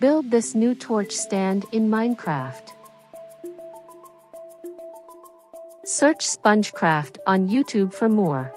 Build this new torch stand in Minecraft. Search SpongeCraft on YouTube for more.